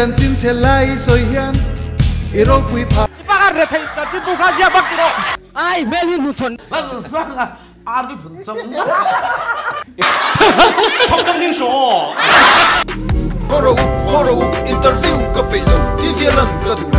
chantin chelai soian ero kui pa pagar re thai chachi bu khazia bakro ai meli nu chon ban s a g arbi phunchang 청정님 쇼 호로우 호로우 인터뷰 카페 디비란 가두